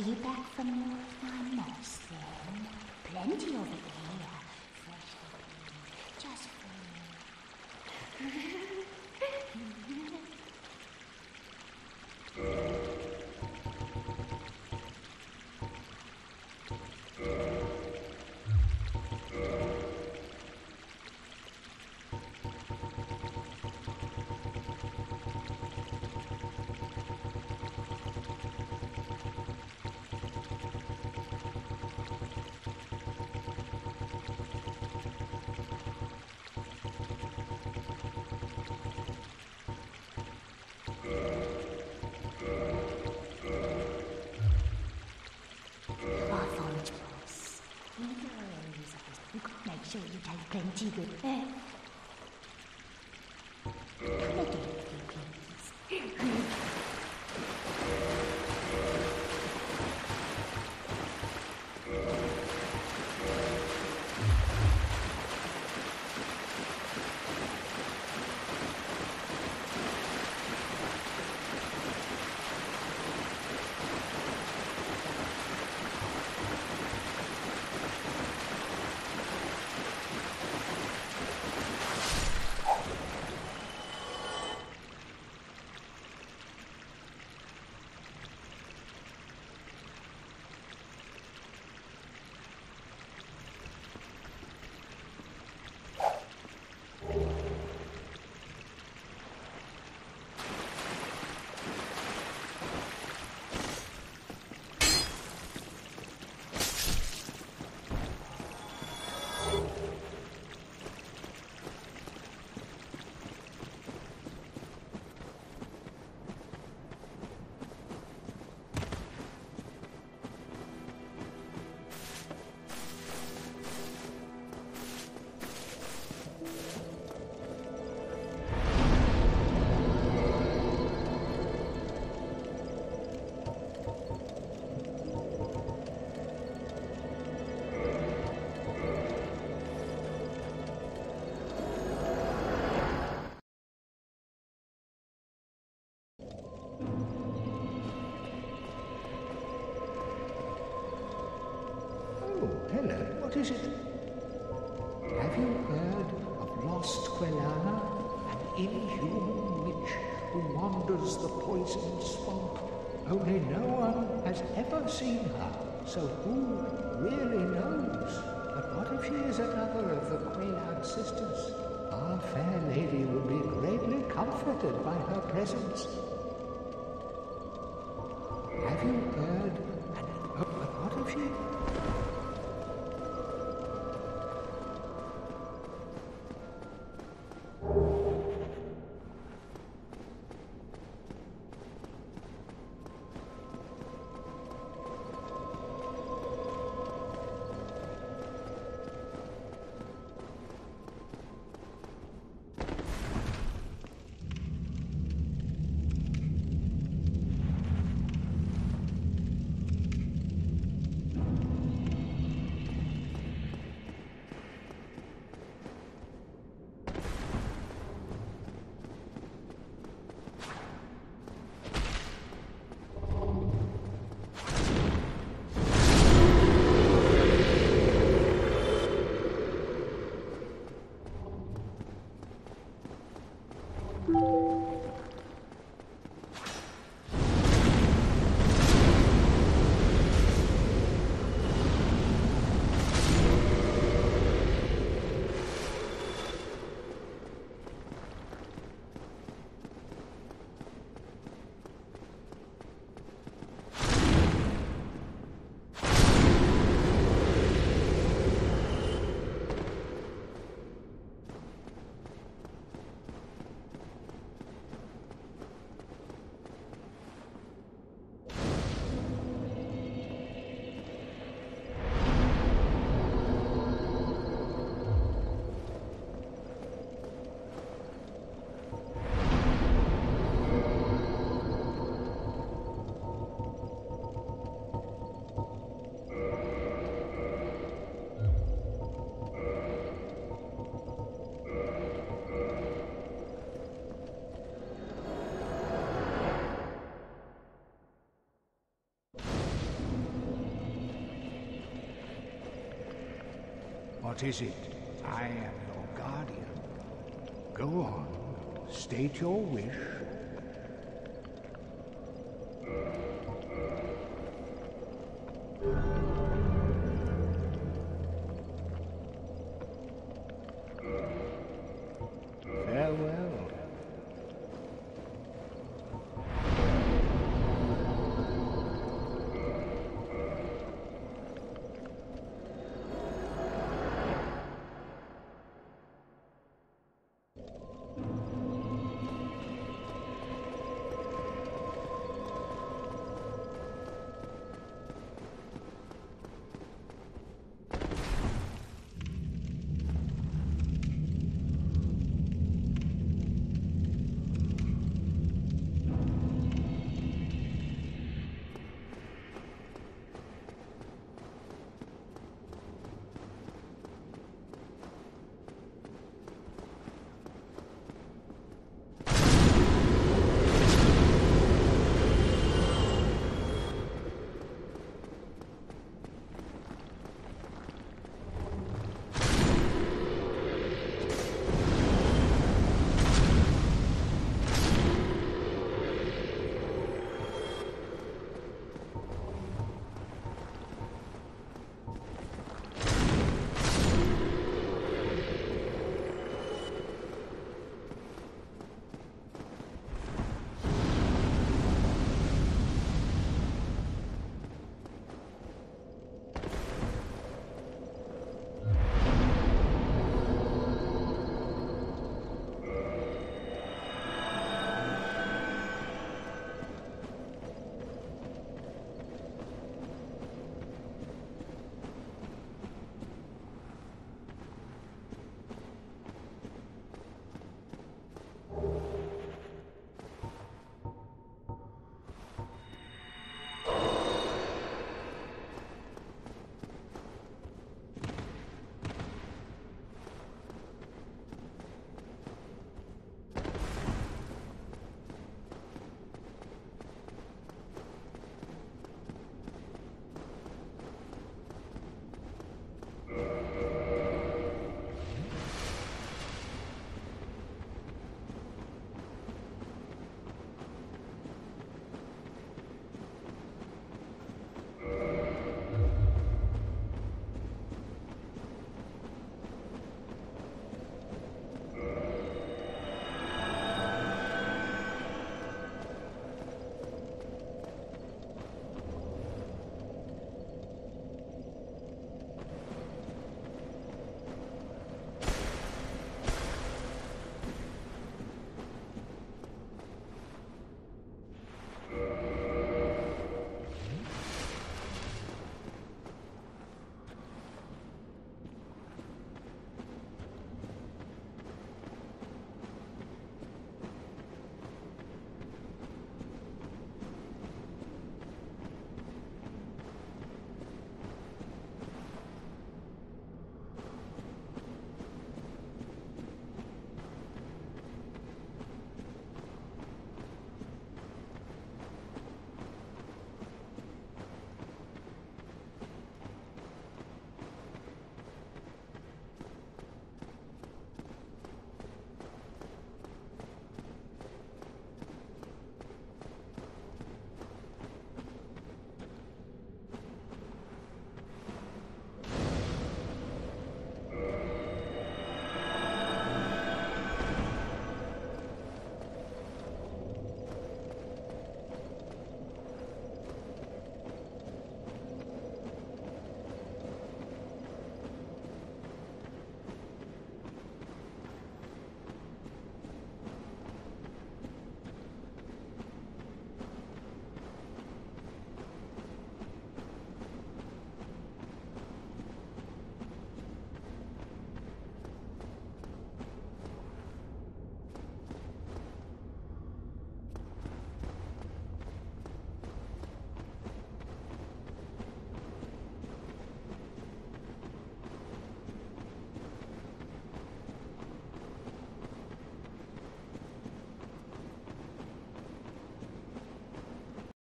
Are you back from your 还是跟这个。Hello. What is it? Have you heard of lost Quelana, an inhuman witch who wanders the poisoned swamp? Only no one has ever seen her, so who really knows? But what if she is another of the Quelaag sisters? Our fair lady would be greatly comforted by her presence. Have you heard? What is it? I am your guardian. Go on, state your wish,